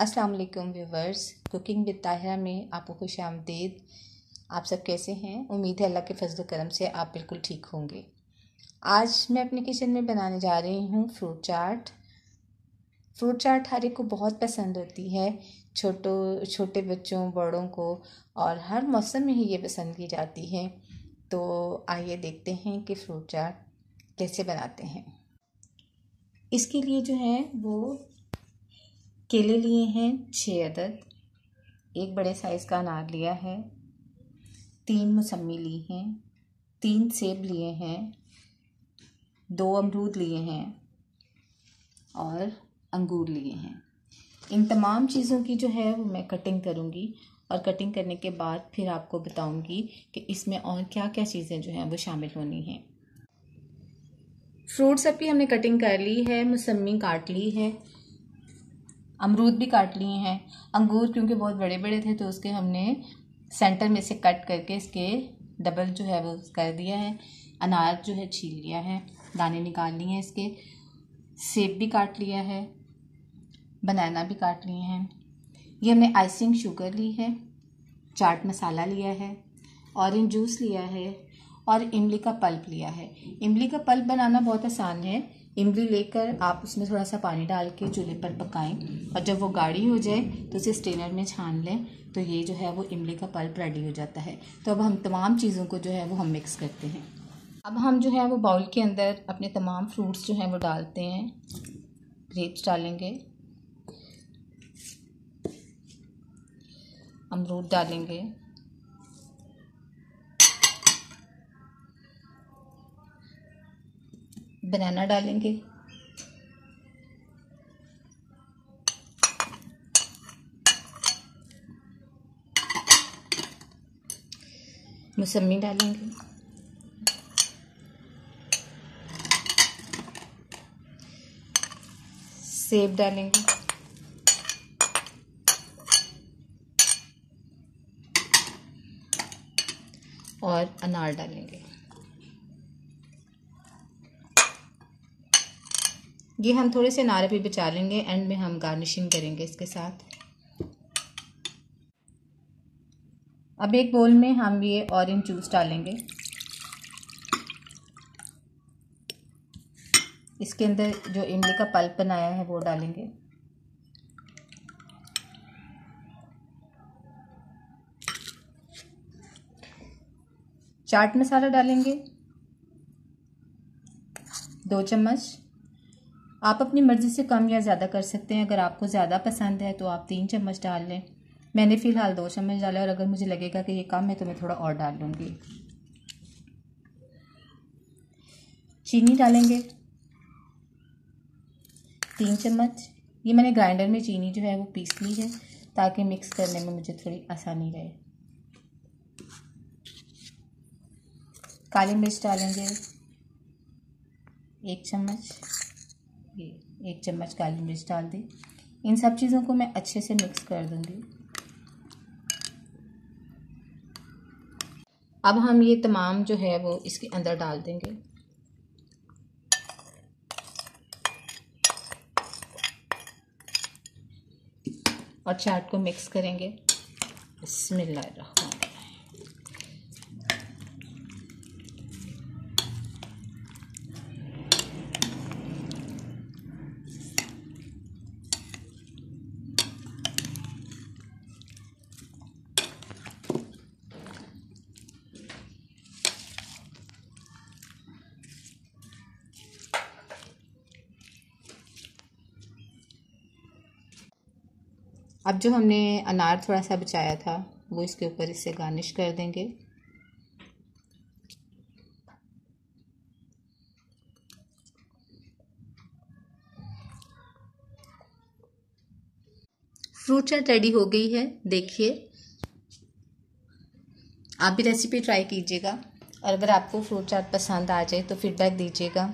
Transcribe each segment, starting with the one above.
अस्सलाम वालेकुम viewers cooking with Tahira में आपको खुश आमदेद। आप सब कैसे हैं? उम्मीद है अल्लाह के फजल करम से आप बिल्कुल ठीक होंगे। आज मैं अपने किचन में बनाने जा रही हूँ फ्रूट चाट फ्रूट चाट हर एक को बहुत पसंद होती है। छोटो, छोटे बच्चों, बड़ों को और हर मौसम में ही ये पसंद की जाती है। तो आइए देखते हैं कि फ्रूट चाट कैसे बनाते हैं। इसके लिए जो है वो केले लिए हैं छः अदद। एक बड़े साइज़ का अनार लिया है। तीन मौसमी ली हैं। तीन सेब लिए हैं। दो अमरूद लिए हैं और अंगूर लिए हैं। इन तमाम चीज़ों की जो है वो मैं कटिंग करूँगी और कटिंग करने के बाद फिर आपको बताऊँगी कि इसमें और क्या क्या चीज़ें जो हैं वो शामिल होनी हैं। फ्रूट्स अभी हमने कटिंग कर ली है मौसमी काट ली है। अमरूद भी काट लिए हैं। अंगूर क्योंकि बहुत बड़े बड़े थे तो उसके हमने सेंटर में से कट करके इसके डबल जो है वो कर दिया है। अनार जो है छील लिया है, दाने निकाल लिए हैं इसके। सेब भी काट लिया है बनाना भी काट लिए हैं। ये हमने आइसिंग शुगर ली है, चाट मसाला लिया है ऑरेंज जूस लिया है और इमली का पल्प लिया है। इमली का पल्प बनाना बहुत आसान है इमली लेकर आप उसमें थोड़ा सा पानी डाल के चूल्हे पर पकाएँ और जब वो गाढ़ी हो जाए तो उसे स्ट्रेनर में छान लें तो ये जो है वो इमली का पल्प रेडी हो जाता है। तो अब हम तमाम चीज़ों को जो है वो हम मिक्स करते हैं। अब हम जो है वो बाउल के अंदर अपने तमाम फ्रूट्स जो हैं वो डालते हैं। ग्रेप्स डालेंगे। अमरूद डालेंगे। बनाना डालेंगे। मौसमी डालेंगे। सेब डालेंगे। और अनार डालेंगे। ये हम थोड़े से नारे भी बचा लेंगे एंड में हम गार्निशिंग करेंगे इसके साथ। अब एक बोल में हम ये ऑरेंज जूस डालेंगे। इसके अंदर जो इमली का पल्प बनाया है, वो डालेंगे। चाट मसाला डालेंगे। दो चम्मच। आप अपनी मर्ज़ी से कम या ज़्यादा कर सकते हैं। अगर आपको ज़्यादा पसंद है तो आप तीन चम्मच डाल लें। मैंने फ़िलहाल दो चम्मच डाले और अगर मुझे लगेगा कि ये कम है तो मैं थोड़ा और डाल लूँगी। चीनी डालेंगे। तीन चम्मच। ये मैंने ग्राइंडर में चीनी जो है वो पीस ली है ताकि मिक्स करने में मुझे थोड़ी आसानी रहे। काली मिर्च डालेंगे। एक चम्मच। ये एक चम्मच काली मिर्च डाल दी। इन सब चीज़ों को मैं अच्छे से मिक्स कर दूँगी। अब हम ये तमाम जो है वो इसके अंदर डाल देंगे। और चाट को मिक्स करेंगे। बिस्मिल्लाह अब जो हमने अनार थोड़ा सा बचाया था, वो इसके ऊपर इससे गार्निश कर देंगे। फ्रूट चाट रेडी हो गई है, देखिए। आप भी रेसिपी ट्राई कीजिएगा, और अगर आपको फ्रूट चाट पसंद आ जाए तो फीडबैक दीजिएगा।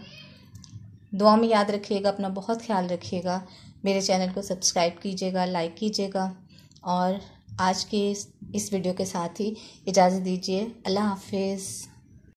दुआ में याद रखिएगा, अपना बहुत ख्याल रखिएगा। मेरे चैनल को सब्सक्राइब कीजिएगा, लाइक कीजिएगा। और आज के इस वीडियो के साथ ही इजाज़त दीजिए। अल्लाह हाफिज़।